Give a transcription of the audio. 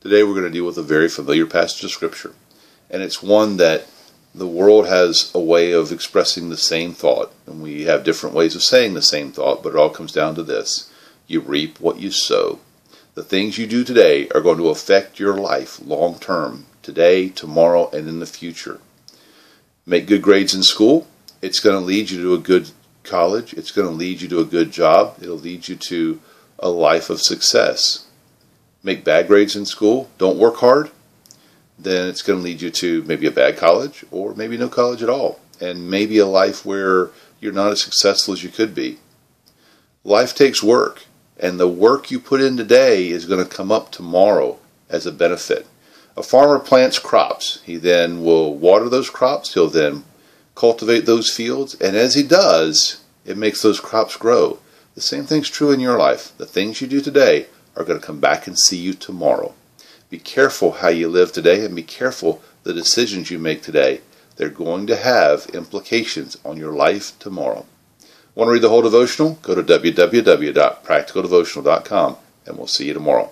Today we're going to deal with a very familiar passage of Scripture, and it's one that the world has a way of expressing the same thought, and we have different ways of saying the same thought, but it all comes down to this you reap what you sow. The things you do today are going to affect your life long term, today, tomorrow, and in the future. Make good grades in school, it's going to lead you to a good college, it's going to lead you to a good job, it'll lead you to a life of success. Make bad grades in school, don't work hard, then it's going to lead you to maybe a bad college or maybe no college at all, and maybe a life where you're not as successful as you could be. Life takes work, and the work you put in today is going to come up tomorrow as a benefit. A farmer plants crops. He then will water those crops. He'll then cultivate those fields, and as he does, it makes those crops grow. The same thing's true in your life. The things you do today are going to come back and see you tomorrow. Be careful how you live today and be careful the decisions you make today. They're going to have implications on your life tomorrow. Want to read the whole devotional? Go to www.practicaldevotional.com and we'll see you tomorrow.